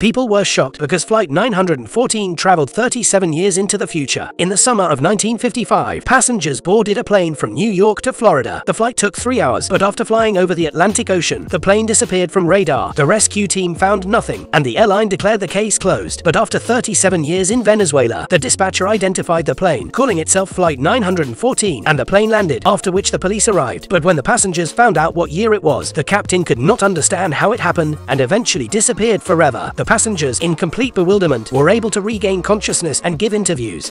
People were shocked because Flight 914 traveled 37 years into the future. In the summer of 1955, passengers boarded a plane from New York to Florida. The flight took three hours, but after flying over the Atlantic Ocean, the plane disappeared from radar. The rescue team found nothing, and the airline declared the case closed. But after 37 years in Venezuela, the dispatcher identified the plane, calling itself Flight 914, and the plane landed, after which the police arrived. But when the passengers found out what year it was, the captain could not understand how it happened and eventually disappeared forever. The passengers, in complete bewilderment, were able to regain consciousness and give interviews.